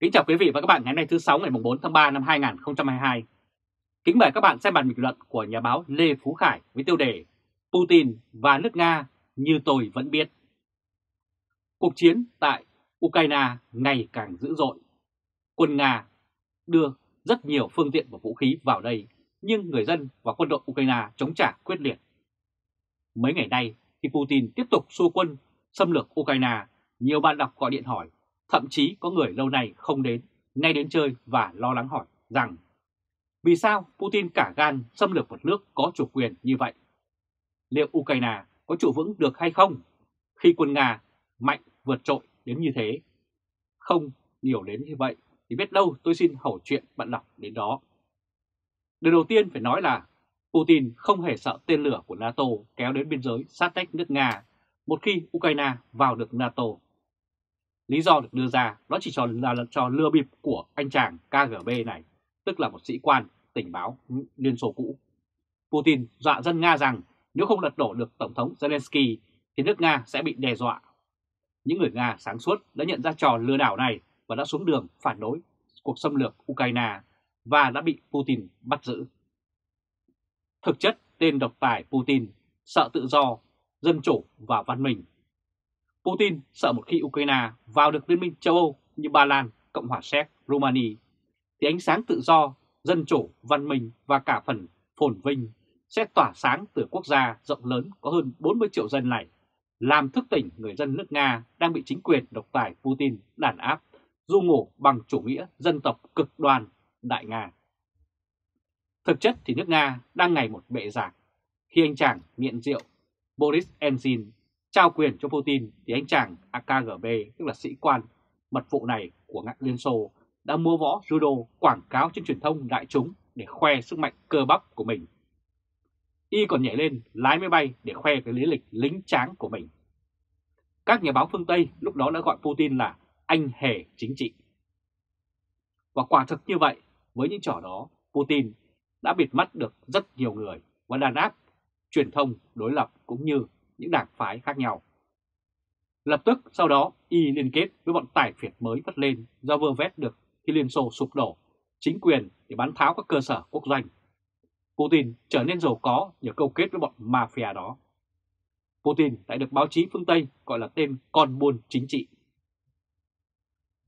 Kính chào quý vị và các bạn ngày hôm nay thứ 6 ngày 4 tháng 3 năm 2022. Kính mời các bạn xem bản bình luận của nhà báo Lê Phú Khải với tiêu đề Putin và nước Nga như tôi vẫn biết. Cuộc chiến tại Ukraine ngày càng dữ dội. Quân Nga đưa rất nhiều phương tiện và vũ khí vào đây, nhưng người dân và quân đội Ukraine chống trả quyết liệt. Mấy ngày nay, khi Putin tiếp tục xua quân xâm lược Ukraine, nhiều bạn đọc gọi điện hỏi Thậm chí có người lâu nay không đến, nay đến chơi và lo lắng hỏi rằng vì sao Putin cả gan xâm lược một nước có chủ quyền như vậy? Liệu Ukraine có trụ vững được hay không khi quân Nga mạnh vượt trội đến như thế? Không nhiều đến như vậy thì biết đâu tôi xin hầu chuyện bạn đọc đến đó. Điều đầu tiên phải nói là Putin không hề sợ tên lửa của NATO kéo đến biên giới sát tách nước Nga một khi Ukraine vào được NATO. Lý do được đưa ra đó chỉ cho là cho lừa bịp của anh chàng KGB này, tức là một sĩ quan tình báo Liên Xô cũ. Putin dọa dân Nga rằng nếu không lật đổ được Tổng thống Zelensky thì nước Nga sẽ bị đe dọa. Những người Nga sáng suốt đã nhận ra trò lừa đảo này và đã xuống đường phản đối cuộc xâm lược Ukraine và đã bị Putin bắt giữ. Thực chất, tên độc tài Putin sợ tự do, dân chủ và văn minh Putin sợ một khi Ukraine vào được Liên minh châu Âu như Ba Lan, Cộng hòa Séc, Romania, thì ánh sáng tự do, dân chủ, văn minh và cả phần phồn vinh sẽ tỏa sáng từ quốc gia rộng lớn có hơn 40 triệu dân này, làm thức tỉnh người dân nước Nga đang bị chính quyền độc tài Putin đàn áp, du ngủ bằng chủ nghĩa dân tộc cực đoan Đại Nga. Thực chất thì nước Nga đang ngày một bệ giảng khi anh chàng nghiện rượu Boris Enzin trao quyền cho Putin thì anh chàng AKGB, tức là sĩ quan mật vụ này của ngạn Liên Xô, đã mua võ judo quảng cáo trên truyền thông đại chúng để khoe sức mạnh cơ bắp của mình. Y còn nhảy lên lái máy bay để khoe cái lý lịch lính tráng của mình. Các nhà báo phương Tây lúc đó đã gọi Putin là anh hề chính trị. Và quả thực như vậy, với những trò đó, Putin đã bịt mắt được rất nhiều người và đàn áp truyền thông đối lập cũng như những đảng phái khác nhau. Lập tức sau đó Y liên kết với bọn tài phiệt mới vất lên do vơ vét được khi Liên Xô sụp đổ, chính quyền để bán tháo các cơ sở quốc doanh. Putin trở nên giàu có nhờ câu kết với bọn mafia đó. Putin lại được báo chí phương Tây gọi là tên con buôn chính trị.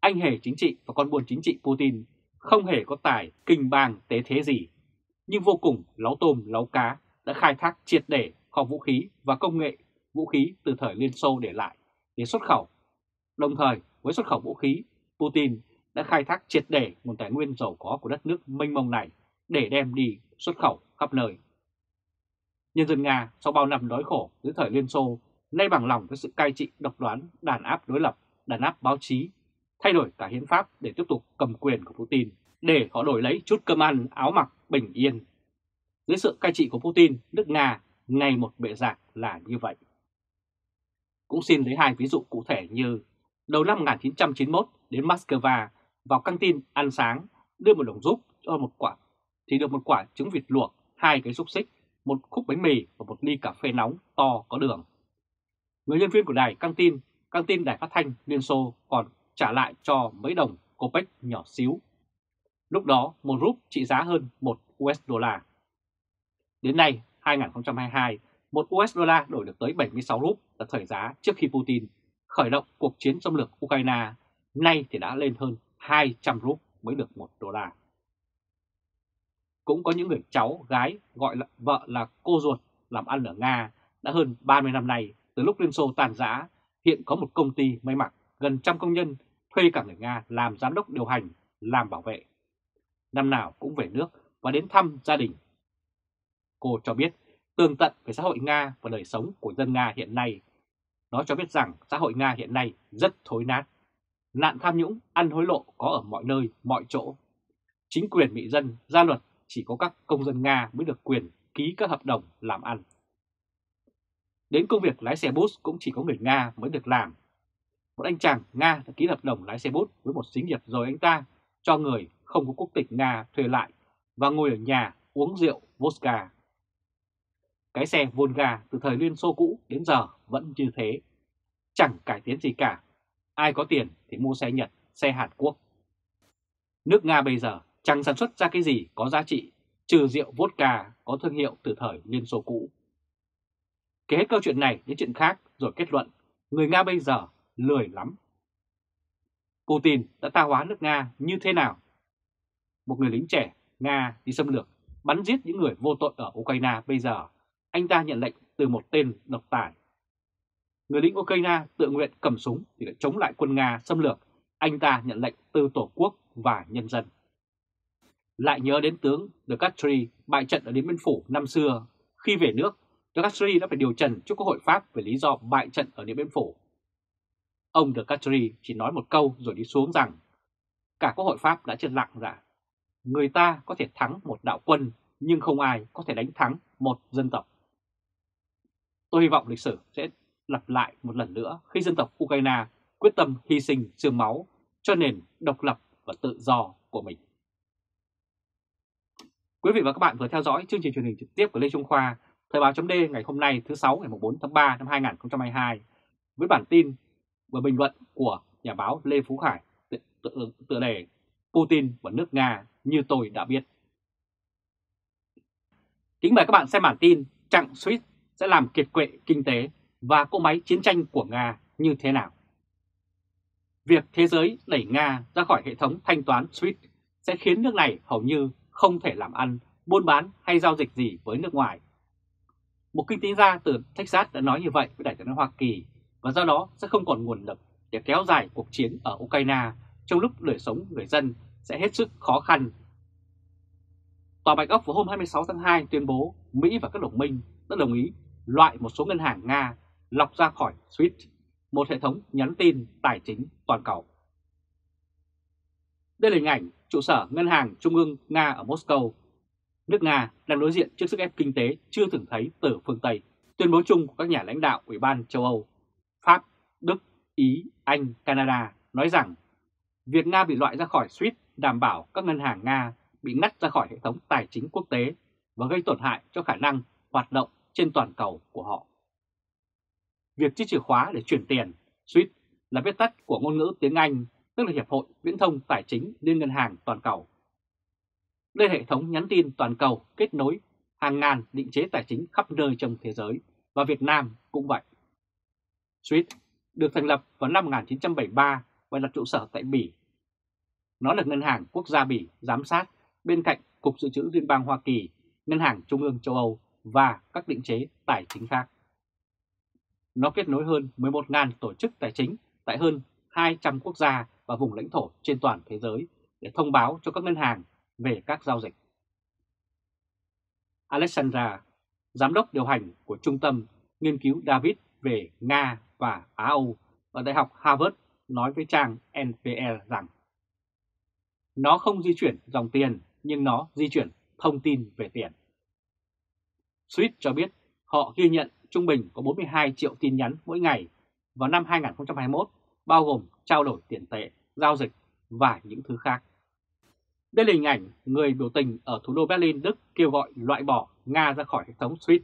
Anh hề chính trị và con buôn chính trị Putin không hề có tài kinh bang tế thế gì, nhưng vô cùng láo tôm láo cá đã khai thác triệt để kho vũ khí và công nghệ vũ khí từ thời Liên Xô để lại để xuất khẩu. Đồng thời với xuất khẩu vũ khí, Putin đã khai thác triệt để nguồn tài nguyên giàu có của đất nước mênh mông này để đem đi xuất khẩu khắp nơi. Nhân dân Nga sau bao năm đói khổ dưới thời Liên Xô nay bằng lòng với sự cai trị độc đoán, đàn áp đối lập, đàn áp báo chí, thay đổi cả hiến pháp để tiếp tục cầm quyền của Putin, để họ đổi lấy chút cơm ăn, áo mặc, bình yên. Dưới sự cai trị của Putin, nước Nga ngày một bệ giặc là như vậy. Cũng xin lấy hai ví dụ cụ thể như đầu năm 1991 đến Moscow vào căng tin ăn sáng đưa một đồng rút cho một quả thì được một quả trứng vịt luộc, hai cái xúc xích, một khúc bánh mì và một ly cà phê nóng to có đường. Người nhân viên của đài căng tin, căng tin đài phát thanh Liên Xô còn trả lại cho mấy đồng copec nhỏ xíu. Lúc đó một rúp trị giá hơn 1 USD. Đến nay 2022, một USD đổi được tới 76 rúp là thời giá trước khi Putin khởi động cuộc chiến xâm lược Ukraine, nay thì đã lên hơn 200 rúp mới được 1 đô la. Cũng có những người cháu, gái gọi là vợ là cô ruột làm ăn ở Nga đã hơn 30 năm nay từ lúc Liên Xô tàn rã, hiện có một công ty may mặc gần trăm công nhân thuê cả người Nga làm giám đốc điều hành, làm bảo vệ. Năm nào cũng về nước và đến thăm gia đình Cô cho biết tường tận về xã hội Nga và đời sống của dân Nga hiện nay. Nó cho biết rằng xã hội Nga hiện nay rất thối nát. Nạn tham nhũng, ăn hối lộ có ở mọi nơi, mọi chỗ. Chính quyền bị dân, gia luật chỉ có các công dân Nga mới được quyền ký các hợp đồng làm ăn. Đến công việc lái xe bus cũng chỉ có người Nga mới được làm. Một anh chàng Nga đã ký hợp đồng lái xe bus với một xí nghiệp rồi anh ta cho người không có quốc tịch Nga thuê lại và ngồi ở nhà uống rượu vodka. Cái xe Volga từ thời Liên Xô cũ đến giờ vẫn như thế. Chẳng cải tiến gì cả. Ai có tiền thì mua xe Nhật, xe Hàn Quốc. Nước Nga bây giờ chẳng sản xuất ra cái gì có giá trị, trừ rượu vodka có thương hiệu từ thời Liên Xô cũ. Kể hết câu chuyện này đến chuyện khác rồi kết luận, người Nga bây giờ lười lắm. Putin đã tha hóa nước Nga như thế nào? Một người lính trẻ Nga đi xâm lược, bắn giết những người vô tội ở Ukraine bây giờ, anh ta nhận lệnh từ một tên độc tài. Người lính Ukraine tự nguyện cầm súng thì đã chống lại quân Nga xâm lược, anh ta nhận lệnh từ Tổ quốc và nhân dân. Lại nhớ đến tướng De Castri bại trận ở Điện Biên Phủ năm xưa, khi về nước, De Castri đã phải điều trần trước Quốc hội Pháp về lý do bại trận ở Điện Biên Phủ. Ông De Castri chỉ nói một câu rồi đi xuống rằng cả Quốc hội Pháp đã chết lặng ra. Người ta có thể thắng một đạo quân nhưng không ai có thể đánh thắng một dân tộc. Tôi hy vọng lịch sử sẽ lặp lại một lần nữa khi dân tộc Ukraine quyết tâm hy sinh xương máu cho nền độc lập và tự do của mình. Quý vị và các bạn vừa theo dõi chương trình truyền hình trực tiếp của Lê Trung Khoa, Thời báo chấm ngày hôm nay thứ 6 ngày 4 tháng 3 năm 2022 với bản tin và bình luận của nhà báo Lê Phú Khải tựa, đề Putin và nước Nga như tôi đã biết. Kính mời các bạn xem bản tin chặng suýt sẽ làm kiệt quệ kinh tế và cỗ máy chiến tranh của Nga như thế nào. Việc thế giới đẩy Nga ra khỏi hệ thống thanh toán SWIFT sẽ khiến nước này hầu như không thể làm ăn, buôn bán hay giao dịch gì với nước ngoài. Một kinh tế gia từ Texas đã nói như vậy với Đại tướng Hoa Kỳ và do đó sẽ không còn nguồn lực để kéo dài cuộc chiến ở Ukraine trong lúc đời sống người dân sẽ hết sức khó khăn. Tòa Bạch Ốc vào hôm 26 tháng 2 tuyên bố Mỹ và các đồng minh đã đồng ý loại một số ngân hàng Nga lọc ra khỏi SWIFT, một hệ thống nhắn tin tài chính toàn cầu. Đây là hình ảnh trụ sở Ngân hàng Trung ương Nga ở Moscow. Nước Nga đang đối diện trước sức ép kinh tế chưa từng thấy từ phương Tây. Tuyên bố chung của các nhà lãnh đạo Ủy ban châu Âu, Pháp, Đức, Ý, Anh, Canada nói rằng việc Nga bị loại ra khỏi SWIFT đảm bảo các ngân hàng Nga bị ngắt ra khỏi hệ thống tài chính quốc tế và gây tổn hại cho khả năng hoạt động trên toàn cầu của họ. Việc chiếc chìa khóa để chuyển tiền, SWIFT, là viết tắt của ngôn ngữ tiếng Anh, tức là Hiệp hội Viễn thông Tài chính Liên ngân hàng toàn cầu. Đây hệ thống nhắn tin toàn cầu kết nối hàng ngàn định chế tài chính khắp nơi trong thế giới, và Việt Nam cũng vậy. SWIFT được thành lập vào năm 1973 và đặt trụ sở tại Bỉ. Nó là ngân hàng quốc gia Bỉ giám sát bên cạnh Cục Dự trữ Liên bang Hoa Kỳ, Ngân hàng Trung ương châu Âu và các định chế tài chính khác. Nó kết nối hơn 11.000 tổ chức tài chính tại hơn 200 quốc gia và vùng lãnh thổ trên toàn thế giới để thông báo cho các ngân hàng về các giao dịch. Alexandra, giám đốc điều hành của Trung tâm Nghiên cứu David về Nga và Á Âu ở Đại học Harvard nói với trang NPR rằng nó không di chuyển dòng tiền nhưng nó di chuyển thông tin về tiền. Swift cho biết họ ghi nhận trung bình có 42 triệu tin nhắn mỗi ngày vào năm 2021, bao gồm trao đổi tiền tệ, giao dịch và những thứ khác. Đây là hình ảnh người biểu tình ở thủ đô Berlin, Đức kêu gọi loại bỏ Nga ra khỏi hệ thống SWIFT.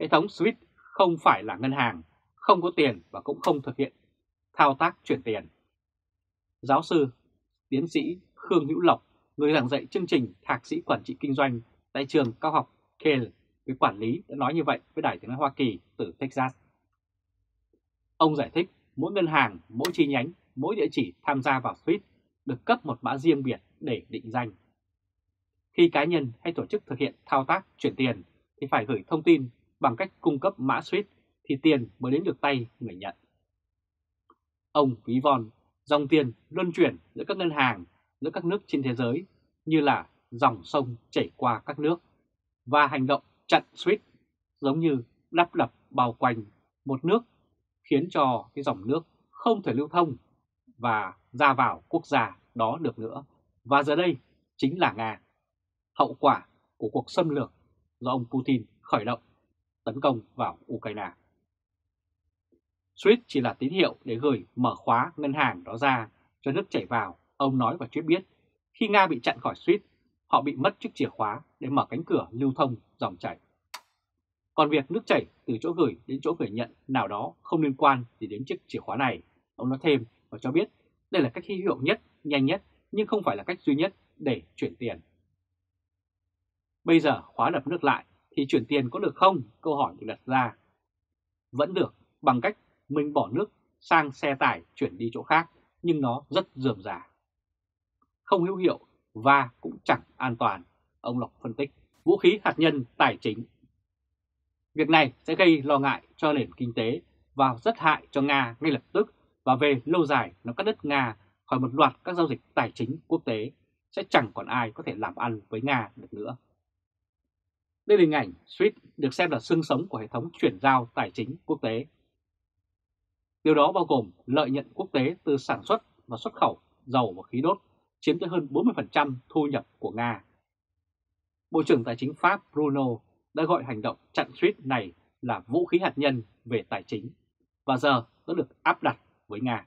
Hệ thống SWIFT không phải là ngân hàng, không có tiền và cũng không thực hiện thao tác chuyển tiền. Giáo sư, tiến sĩ Khương Hữu Lộc, người giảng dạy chương trình Thạc sĩ Quản trị Kinh doanh tại trường cao học Kale, với quản lý đã nói như vậy với Đài tiếng nói Hoa Kỳ từ Texas. Ông giải thích mỗi ngân hàng, mỗi chi nhánh, mỗi địa chỉ tham gia vào SWIFT được cấp một mã riêng biệt để định danh. Khi cá nhân hay tổ chức thực hiện thao tác chuyển tiền thì phải gửi thông tin bằng cách cung cấp mã SWIFT thì tiền mới đến được tay người nhận. Ông ví von, dòng tiền luân chuyển giữa các ngân hàng, giữa các nước trên thế giới như là dòng sông chảy qua các nước và hành động chặn suýt giống như đắp đập bao quanh một nước khiến cho cái dòng nước không thể lưu thông và ra vào quốc gia đó được nữa. Và giờ đây chính là Nga. Hậu quả của cuộc xâm lược do ông Putin khởi động tấn công vào Ukraine. SWIFT chỉ là tín hiệu để gửi mở khóa ngân hàng đó ra cho nước chảy vào, ông nói và chuyết biết khi Nga bị chặn khỏi SWIFT, họ bị mất chiếc chìa khóa để mở cánh cửa lưu thông dòng chảy. Còn việc nước chảy từ chỗ gửi đến chỗ gửi nhận nào đó không liên quan gì đến chiếc chìa khóa này, ông nói thêm và cho biết đây là cách hữu hiệu nhất, nhanh nhất nhưng không phải là cách duy nhất để chuyển tiền. Bây giờ khóa đập nước lại thì chuyển tiền có được không? Câu hỏi được đặt ra. Vẫn được, bằng cách mình bỏ nước sang xe tải chuyển đi chỗ khác, nhưng nó rất dườm già. Không hữu hiệu và cũng chẳng an toàn, ông Lộc phân tích. Vũ khí hạt nhân tài chính. Việc này sẽ gây lo ngại cho nền kinh tế và rất hại cho Nga ngay lập tức và về lâu dài nó cắt đứt Nga khỏi một loạt các giao dịch tài chính quốc tế, sẽ chẳng còn ai có thể làm ăn với Nga được nữa. Đây là hình ảnh SWIFT được xem là xương sống của hệ thống chuyển giao tài chính quốc tế. Điều đó bao gồm lợi nhuận quốc tế từ sản xuất và xuất khẩu dầu và khí đốt chiếm tới hơn 40% thu nhập của Nga. Bộ trưởng Tài chính Pháp Bruno đã gọi hành động chặn suýt này là vũ khí hạt nhân về tài chính và giờ đã được áp đặt với Nga.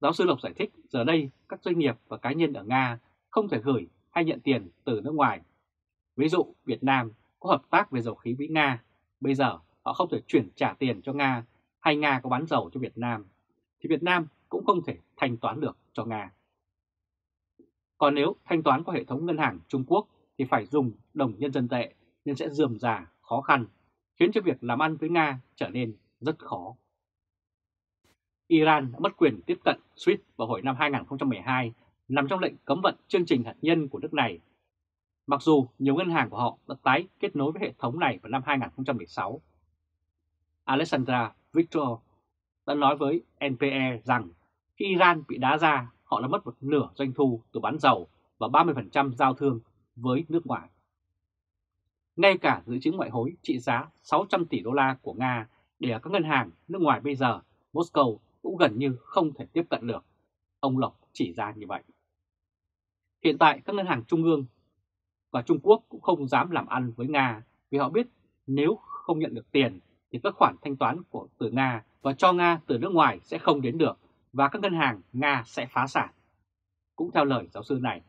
Giáo sư Lộc giải thích giờ đây các doanh nghiệp và cá nhân ở Nga không thể gửi hay nhận tiền từ nước ngoài. Ví dụ Việt Nam có hợp tác về dầu khí với Nga, bây giờ họ không thể chuyển trả tiền cho Nga hay Nga có bán dầu cho Việt Nam, thì Việt Nam cũng không thể thanh toán được cho Nga. Còn nếu thanh toán qua hệ thống ngân hàng Trung Quốc thì phải dùng đồng nhân dân tệ nên sẽ dườm già, khó khăn, khiến cho việc làm ăn với Nga trở nên rất khó. Iran đã mất quyền tiếp cận SWIFT vào hồi năm 2012 nằm trong lệnh cấm vận chương trình hạt nhân của nước này. Mặc dù nhiều ngân hàng của họ đã tái kết nối với hệ thống này vào năm 2016. Alexandra Victor đã nói với NPE rằng khi Iran bị đá ra, họ đã mất một nửa doanh thu từ bán dầu và 30% giao thương với nước ngoài. Ngay cả dự trữ ngoại hối trị giá 600 tỷ đô la của Nga để ở các ngân hàng nước ngoài bây giờ, Moscow cũng gần như không thể tiếp cận được. Ông Lộc chỉ ra như vậy. Hiện tại các ngân hàng trung ương và Trung Quốc cũng không dám làm ăn với Nga vì họ biết nếu không nhận được tiền thì các khoản thanh toán của từ Nga và cho Nga từ nước ngoài sẽ không đến được và các ngân hàng Nga sẽ phá sản. Cũng theo lời giáo sư này,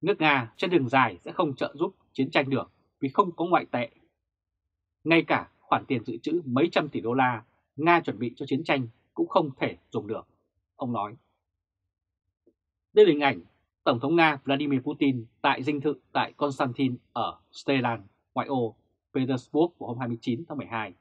nước Nga trên đường dài sẽ không trợ giúp chiến tranh được vì không có ngoại tệ. Ngay cả khoản tiền dự trữ mấy trăm tỷ đô la Nga chuẩn bị cho chiến tranh cũng không thể dùng được, ông nói. Đây là hình ảnh Tổng thống Nga Vladimir Putin tại dinh thự tại Konstantin ở Stelan, ngoại ô Petersburg vào hôm 29 tháng 12.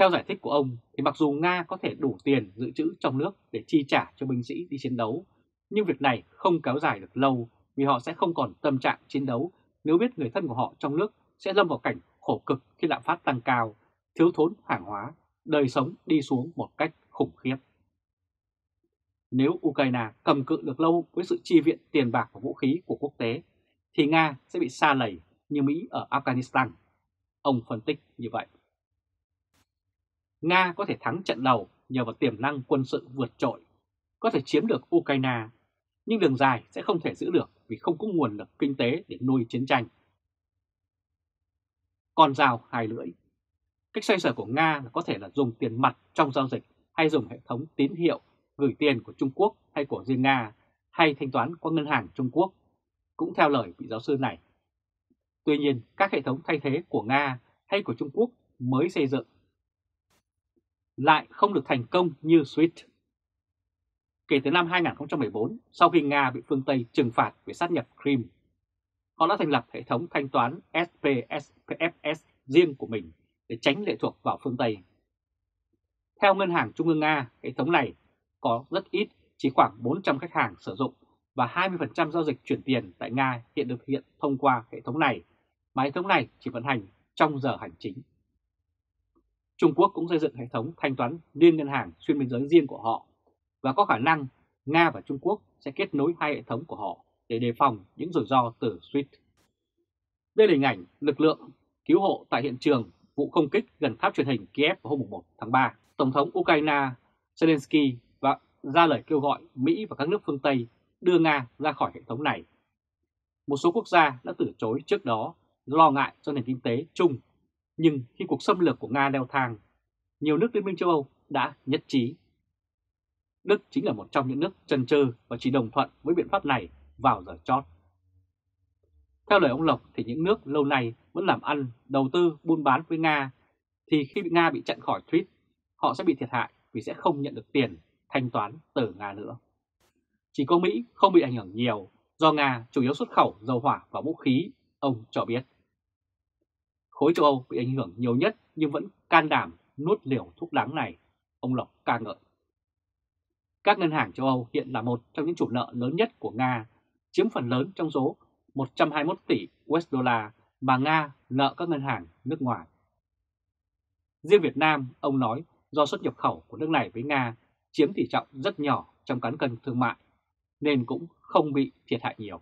Theo giải thích của ông, thì mặc dù Nga có thể đủ tiền dự trữ trong nước để chi trả cho binh sĩ đi chiến đấu, nhưng việc này không kéo dài được lâu vì họ sẽ không còn tâm trạng chiến đấu nếu biết người thân của họ trong nước sẽ lâm vào cảnh khổ cực khi lạm phát tăng cao, thiếu thốn hàng hóa, đời sống đi xuống một cách khủng khiếp. Nếu Ukraine cầm cự được lâu với sự chi viện tiền bạc và vũ khí của quốc tế, thì Nga sẽ bị xa lầy như Mỹ ở Afghanistan. Ông phân tích như vậy. Nga có thể thắng trận đầu nhờ vào tiềm năng quân sự vượt trội, có thể chiếm được Ukraine, nhưng đường dài sẽ không thể giữ được vì không có nguồn lực kinh tế để nuôi chiến tranh. Còn rào hai lưỡi Cách xoay sở của Nga là có thể là dùng tiền mặt trong giao dịch hay dùng hệ thống tín hiệu gửi tiền của Trung Quốc hay của riêng Nga hay thanh toán qua ngân hàng Trung Quốc, cũng theo lời vị giáo sư này. Tuy nhiên, các hệ thống thay thế của Nga hay của Trung Quốc mới xây dựng lại không được thành công như SWIFT. Kể từ năm 2014, sau khi Nga bị phương Tây trừng phạt về sát nhập Crimea, họ đã thành lập hệ thống thanh toán SPSPFS riêng của mình để tránh lệ thuộc vào phương Tây. Theo Ngân hàng Trung ương Nga, hệ thống này có rất ít, chỉ khoảng 400 khách hàng sử dụng và 20% giao dịch chuyển tiền tại Nga hiện được hiện thông qua hệ thống này, mà hệ thống này chỉ vận hành trong giờ hành chính. Trung Quốc cũng xây dựng hệ thống thanh toán liên ngân hàng xuyên biên giới riêng của họ và có khả năng Nga và Trung Quốc sẽ kết nối hai hệ thống của họ để đề phòng những rủi ro từ SWIFT. Đây là hình ảnh lực lượng cứu hộ tại hiện trường vụ không kích gần tháp truyền hình Kiev vào hôm 1 tháng 3. Tổng thống Ukraine Zelensky và ra lời kêu gọi Mỹ và các nước phương Tây đưa Nga ra khỏi hệ thống này. Một số quốc gia đã từ chối trước đó lo ngại cho nền kinh tế chung, nhưng khi cuộc xâm lược của Nga leo thang, nhiều nước Liên minh châu Âu đã nhất trí. Đức chính là một trong những nước chần chừ và chỉ đồng thuận với biện pháp này vào giờ chót. Theo lời ông Lộc thì những nước lâu nay vẫn làm ăn, đầu tư, buôn bán với Nga, thì khi Nga bị chặn khỏi tweet, họ sẽ bị thiệt hại vì sẽ không nhận được tiền thanh toán từ Nga nữa. Chỉ có Mỹ không bị ảnh hưởng nhiều do Nga chủ yếu xuất khẩu dầu hỏa và vũ khí, ông cho biết. Khối châu Âu bị ảnh hưởng nhiều nhất nhưng vẫn can đảm nuốt liều thuốc đắng này, ông Lộc ca ngợi. Các ngân hàng châu Âu hiện là một trong những chủ nợ lớn nhất của Nga, chiếm phần lớn trong số 121 tỷ USD mà Nga nợ các ngân hàng nước ngoài. Riêng Việt Nam, ông nói do xuất nhập khẩu của nước này với Nga chiếm tỷ trọng rất nhỏ trong cán cân thương mại, nên cũng không bị thiệt hại nhiều.